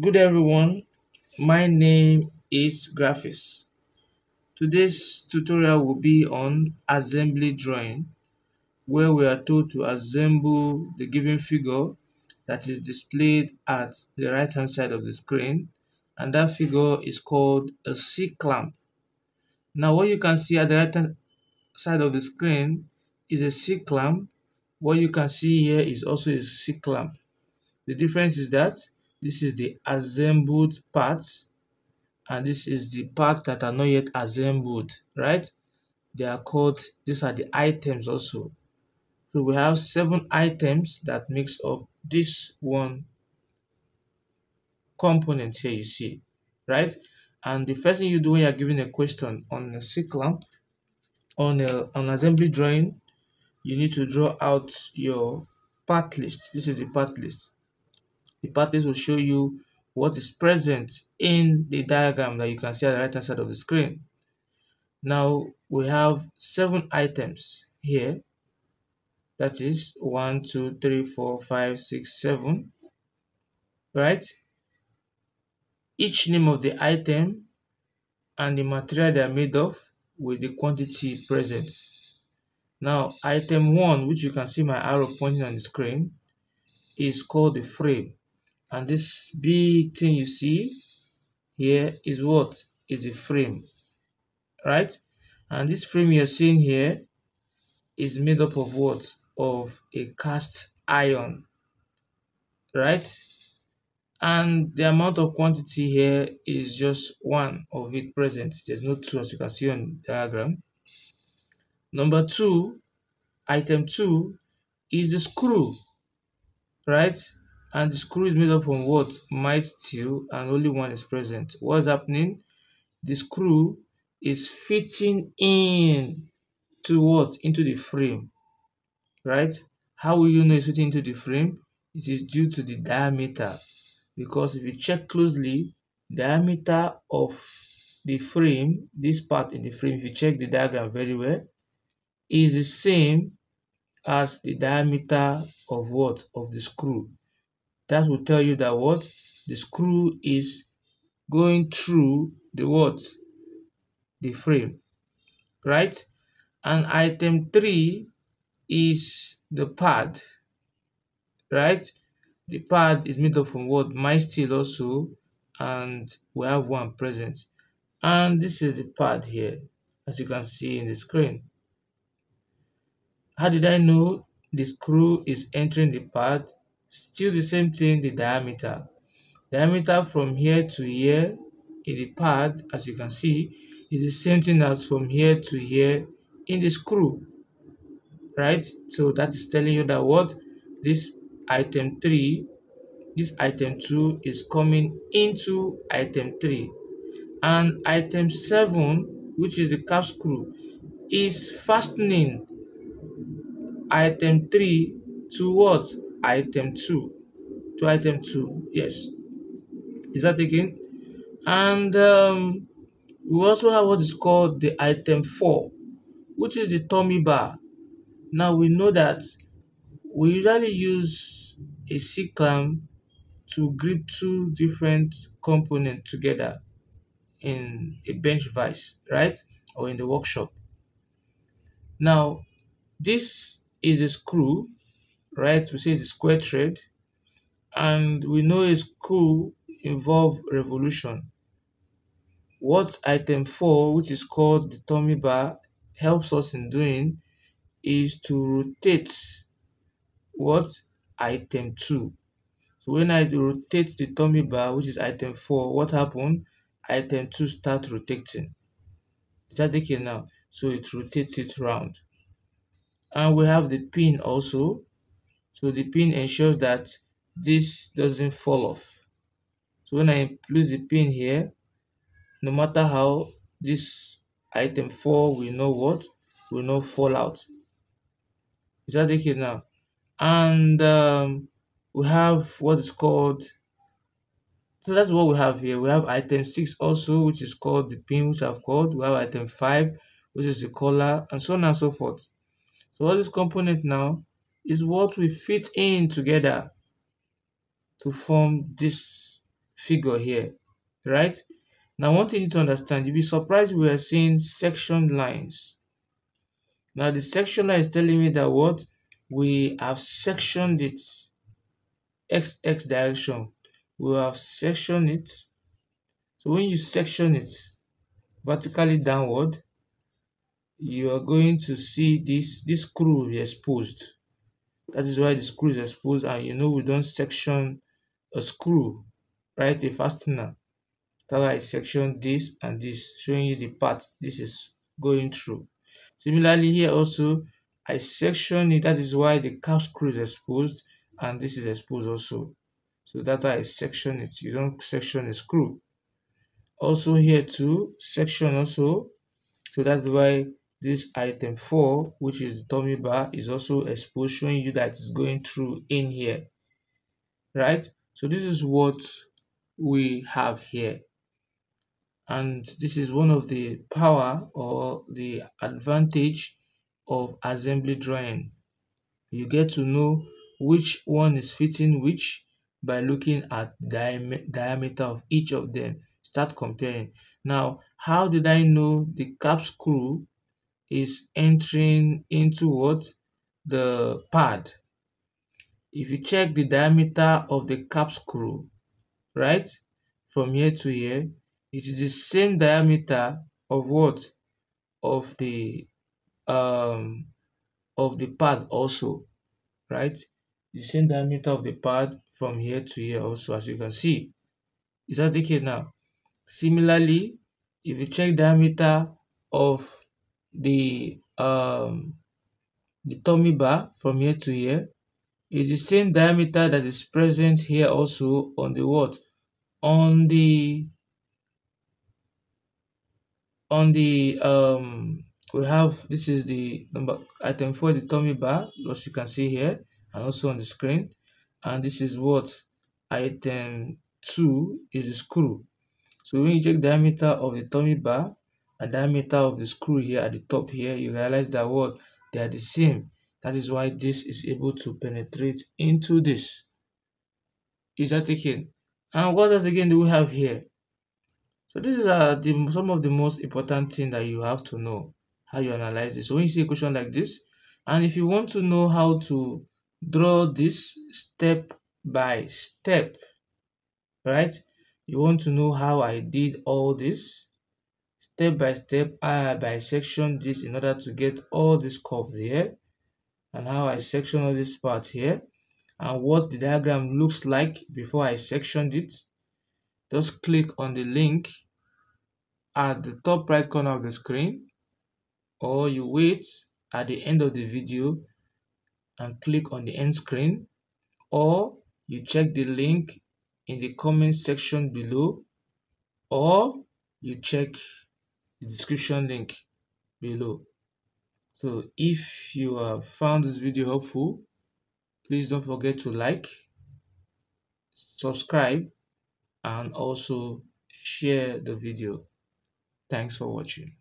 Good everyone, my name is Graphix. Today's tutorial will be on assembly drawing where we are told to assemble the given figure that is displayed at the right hand side of the screen and that figure is called a C clamp. Now what you can see at the right hand side of the screen is a C clamp. What you can see here is also a C clamp. The difference is that this is the assembled parts and this is the part that are not yet assembled, right? They are called, these are the items also. So we have seven items that makes up this one component here you see, right? And the first thing you do when you're given a question on a C clamp, on a, an assembly drawing, you need to draw out your part list. This is the part list. The list will show you what is present in the diagram that you can see at the right hand side of the screen. Now we have seven items here. That is one, two, three, four, five, six, seven. Right? Each name of the item and the material they are made of with the quantity present. Now, item one, which you can see my arrow pointing on the screen, is called the frame and this big thing you see here is what? Is a frame right? And this frame you're seeing here is made up of what? Of a cast iron right? And the amount of quantity here is just one of it present. There's no two as you can see on the diagram. Number two item two is the screw right and the screw is made up from what? Mild steel and only one is present. What's happening? The screw is fitting in to what? Into the frame right? How will you know it's fitting into the frame? It is due to the diameter. Because if you check closely diameter of the frame this part in the frame if you check the diagram very well is the same as the diameter of what? Of the screw that will tell you that what? The screw is going through the what? The frame right? And item three is the pad right? The pad is made up from what? Mild steel also and we have one present. And this is the pad here as you can see in the screen. How did i know the screw is entering the pad Still the same thing, the diameter. Diameter from here to here in the pad, as you can see, is the same thing as from here to here in the screw. Right? So that is telling you that what this item 3, this item 2 is coming into item 3. And item 7, which is the cap screw, is fastening item 3 to what? Item 2 to item 2 yes. Is that taken and um, we also have what is called the item 4 which is the tommy bar. Now we know that we usually use a C clamp to grip two different components together in a bench vise right? Or in the workshop. Now this is a screw right? We see a square thread. and we know a screw involve revolution. What item 4, which is called the tommy bar, helps us in doing is to rotate what item 2. So when I rotate the tommy bar, which is item 4, what happened? Item 2 start rotating. Is that okay now? So it rotates it round. And we have the pin also so the pin ensures that this doesn't fall off. So when I place the pin here, no matter how this item fall will not what will not fall out. Is that okay now? And um, we have what is called so that's what we have here. We have item 6 also, which is called the pin, which I've called. We have item 5, which is the collar, and so on and so forth. So all these components now is what we fit in together to form this figure here, right? Now, thing you need to understand, you'll be surprised we are seeing section lines. Now, the section line is telling me that what we have sectioned it x x direction. We have sectioned it. So when you section it vertically downward, you are going to see this this be exposed. That is why the screw is exposed, and you know we don't section a screw, right? A fastener. That's why I section this and this, showing you the part this is going through. Similarly, here also I section it. That is why the cap screw is exposed, and this is exposed also. So that's why I section it. You don't section a screw. Also here too, section also. So that's why this item 4, which is the tommy bar, is also exposed, showing you that it's going through in here. Right? So this is what we have here. And this is one of the power or the advantage of assembly drawing. You get to know which one is fitting which by looking at the diameter of each of them. Start comparing. Now, how did I know the cap screw is entering into what? The pad. If you check the diameter of the cap screw, right, from here to here, it is the same diameter of what? Of the um of the pad also, right? The same diameter of the pad from here to here also, as you can see. Is that okay now? Similarly, if you check diameter of the um the tommy bar from here to here, is the same diameter that is present here also on the what? On the on the um we have this is the number item four the tommy bar as you can see here and also on the screen and this is what item two is the screw so when you check diameter of the tommy bar and diameter of the screw here at the top here you realize that what? They are the same. That is why this is able to penetrate into this. Is that taken and what else again do we have here? So this is uh, the, some of the most important thing that you have to know how you analyze this. So when you see a question like this, and if you want to know how to draw this step by step, right? You want to know how I did all this step by step. I bisection this in order to get all these curves here and how I section all this part here and what the diagram looks like before I sectioned it. Just click on the link at the top right corner of the screen or you wait at the end of the video and click on the end screen or you check the link in the comment section below or you check the description link below so if you have found this video helpful please don't forget to like subscribe and also share the video Thanks for watching.